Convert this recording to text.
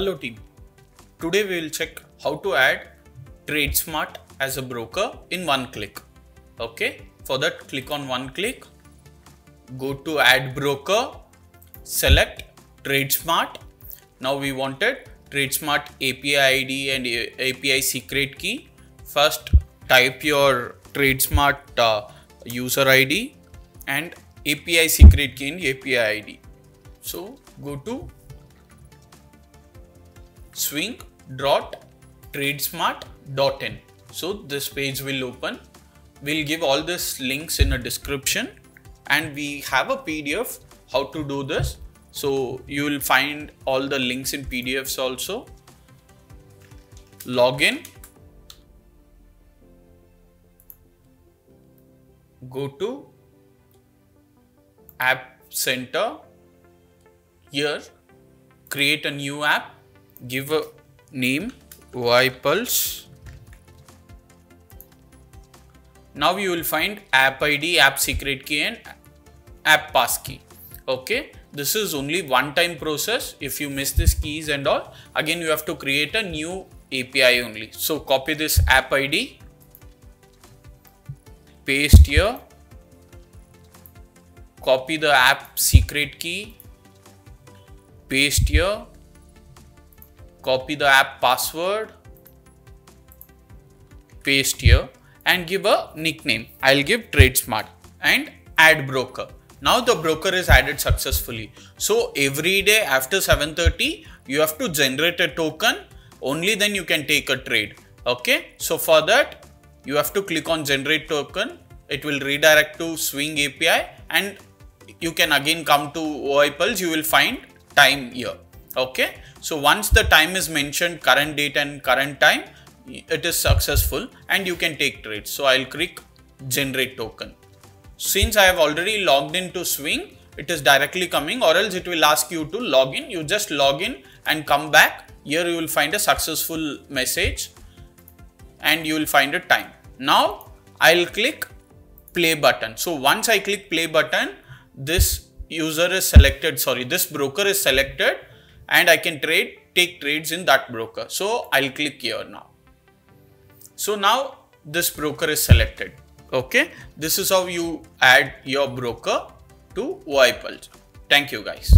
Hello team. Today we will check how to add TradeSmart as a broker in one click. Okay, for that click on one click, go to add broker, select TradeSmart. Now we wanted TradeSmart API ID and API secret key. First type your TradeSmart uh, user ID and API secret key in API ID. So go to swing.tradesmart.in. So this page will open. We'll give all these links in a description and we have a PDF how to do this. So you will find all the links in PDFs also. Login. Go to App Center. Here, create a new app give a name OIPulse now you will find app id app secret key and app pass key okay? This is only one time process. If you miss these keys and all again you have to create a new api only. So copy this app id paste here. Copy the app secret key paste here copy the app password, paste here and give a nickname. I'll give TradeSmart and add broker. Now the broker is added successfully. So every day after 7.30, you have to generate a token. Only then you can take a trade. Okay. So for that, you have to click on generate token. It will redirect to Swing API and you can again come to OIPulse. You will find time here okay? So once the time is mentioned current date and current time it is successful and you can take trades so i'll click generate token. Since i have already logged into swing it is directly coming or else it will ask you to log in. You just log in and come back. Here you will find a successful message and you will find a time. Now i'll click play button. So once i click play button this user is selected sorry this broker is selected and I can trade, take trades in that broker. So I'll click here now. So now this broker is selected. Okay. This is how you add your broker to OIPulse. Thank you guys.